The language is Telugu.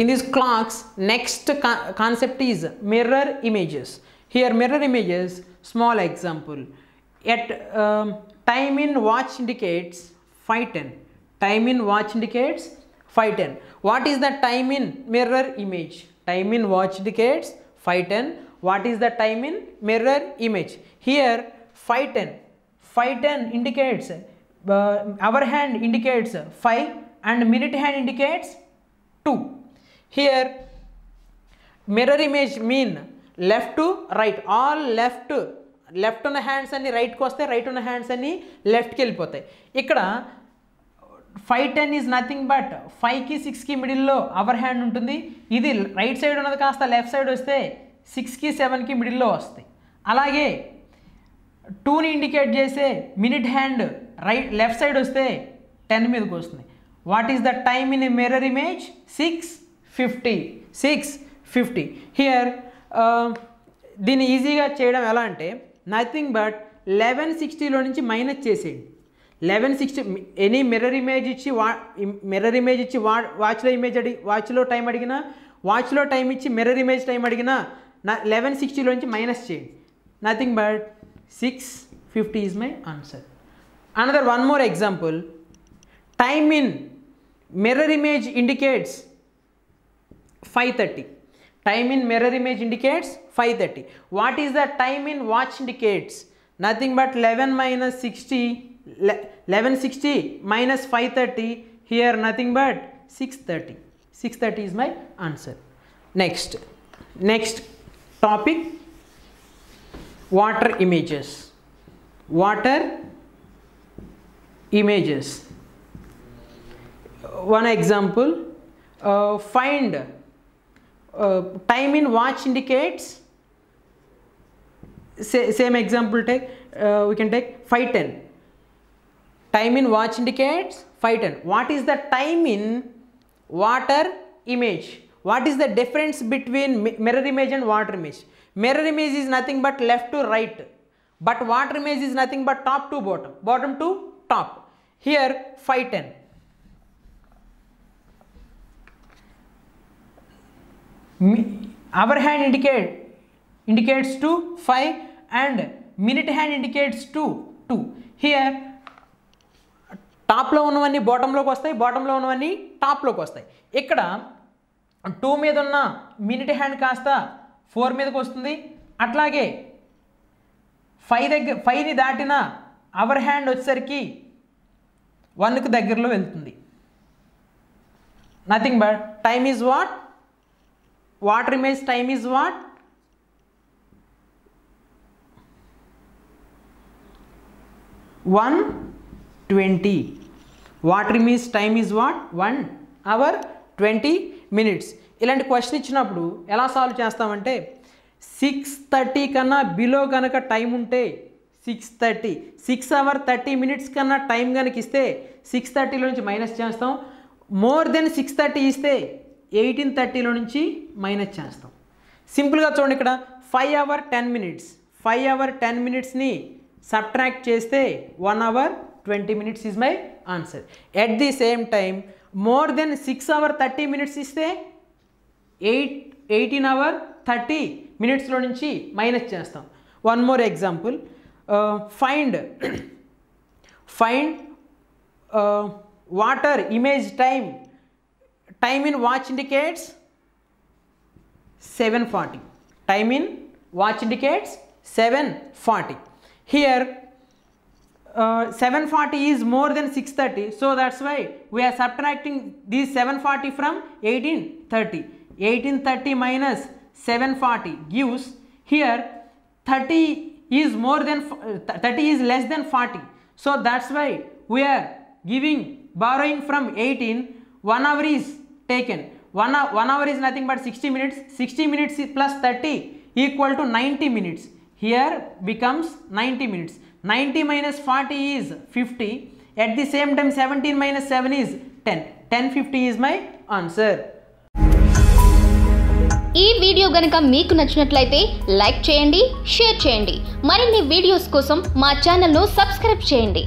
in these clocks next co- concept is mirror images. Here mirror images small example. At um, time in watch indicates 510 time in watch indicates 510 what is the time in mirror image? Time in watch indicates 510 what is the time in mirror image? Here 510 510 indicates uh, our hand indicates 5 and minute hand indicates 2 here mirror image mean left to right. All left left ఉన్న హ్యాండ్స్ అన్ని రైట్కి వస్తాయి రైట్ ఉన్న హ్యాండ్స్ అన్ని లెఫ్ట్కి వెళ్ళిపోతాయి. ఇక్కడ five ten is nothing but ఫైవ్కి సిక్స్కి మిడిల్లో అవర్ హ్యాండ్ ఉంటుంది. ఇది రైట్ సైడ్ ఉన్నది కాస్త లెఫ్ట్ సైడ్ వస్తే సిక్స్కి సెవెన్కి మిడిల్లో వస్తాయి. అలాగే టూని ఇండికేట్ చేసే minute hand right left side వస్తే టెన్ మీదకి వస్తుంది. What is the time in a mirror image six fifty six fifty here దీన్ని ఈజీగా చేయడం ఎలా అంటే నథింగ్ బట్ లెవెన్ సిక్స్టీలో నుంచి మైనస్ చేసేయండి. Eleven sixty any mirror image ఇచ్చి వా మిర్రర్ ఇమేజ్ ఇచ్చి వా వాచ్లో ఇమేజ్ అడిగి వాచ్లో టైం అడిగినా వాచ్లో టైం ఇచ్చి మిర్రర్ ఇమేజ్ టైం అడిగినా నా లెవెన్ సిక్స్టీలో నుంచి మైనస్ చేయండి. Nothing but six fifty is my answer another one more example time in mirror image indicates 5.30. Time in mirror image indicates 5.30. What is the time in watch indicates? Nothing but 11 minus 60, 1160 minus 5.30. Here nothing but 6.30. 6.30 is my answer. Next, next topic, water images. Water images. One example, uh, find uh, time in watch indicates sa- same example take uh, we can take 510 time in watch indicates 510 what is the time in water image? What is the difference between mirror image and water image? Mirror image is nothing but left to right but water image is nothing but top to bottom. Bottom to top. Here 510 hour hand indicate indicate indicates to 5 and minute hand indicates to 2 here టాప్లో ఉన్నవన్నీ బాటంలోకి వస్తాయి బాటంలో ఉన్నవన్నీ టాప్లోకి వస్తాయి. ఇక్కడ టూ మీద ఉన్న మినిట్ హ్యాండ్ కాస్త ఫోర్ మీదకి వస్తుంది. అట్లాగే ఫైవ్ దగ్గర ఫైవ్ని దాటిన అవర్ హ్యాండ్ వచ్చేసరికి వన్కి దగ్గరలో వెళ్తుంది. Nothing but time is what water image time is what? one twenty. Water image time is what one hour twenty minutes ఇలాంటి క్వశ్చన్ ఇచ్చినప్పుడు ఎలా సాల్వ్ చేస్తామంటే సిక్స్ థర్టీ కన్నా బిలో కనుక టైం ఉంటే six thirty six hour thirty minutes కన్నా టైం కనుక ఇస్తే సిక్స్ థర్టీలో నుంచి మైనస్ చేస్తాం. మోర్ దెన్ సిక్స్ థర్టీ ఇస్తే ఎయిటీన్ థర్టీలో నుంచి మైనస్ చేస్తాం. సింపుల్గా చూడండి ఇక్కడ five hour ten minutes five hour ten మినిట్స్ని subtract చేస్తే one hour twenty minutes is my answer at the same time more than six hour thirty minutes ఇస్తే ఎయిట్ ఎయిటీన్ అవర్ థర్టీ మినిట్స్లో నుంచి మైనస్ చేస్తాం. One more example find find water image time time in watch indicates 740 time in watch indicates 740 here uh, 740 is more than 630 so that's why we are subtracting these 740 from 1830 1830 minus 740 gives here 30 is more than uh, 30 is less than 40 so that's why we are giving borrowing from 18 one hour is taken one hour, one hour is nothing but 60 minutes 60 minutes is plus 30 equal to 90 minutes here becomes 90 minutes 90 minus 40 is 50 at the same time 17 minus 7 is 10 1050 is my answer ఈ వీడియో గనుక మీకు నచ్చినట్లయితే లైక్ చేయండి షేర్ చేయండి మరిన్ని వీడియోస్ కోసం మా ఛానల్ను సబ్స్క్రైబ్ చేయండి